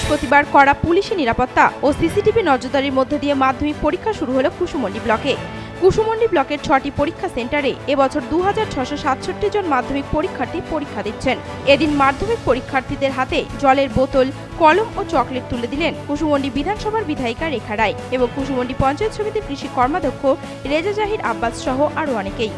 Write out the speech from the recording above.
বৃহস্পতিবার কড়া পুলিশি নিরাপত্তা ও সিসিটিভি নজরদারির মধ্যে দিয়ে মাধ্যমিক পরীক্ষা শুরু হলো কুসুমন্ডি ব্লকে। কুসুমন্ডি ব্লকের ছটি পরীক্ষা সেন্টারে এবছর দু হাজার ছশো সাতষট্টি জন মাধ্যমিক পরীক্ষার্থী পরীক্ষা দিচ্ছেন। এদিন মাধ্যমিক পরীক্ষার্থীদের হাতে জলের বোতল, কলম ও চকলেট তুলে দিলেন কুসুমন্ডি বিধানসভার বিধায়িকা রেখা রায় এবং কুসুমন্ডি পঞ্চায়েত সমিতির কৃষি কর্মাধ্যক্ষ রেজা জাহির আব্বাস সহ আরও অনেকেই।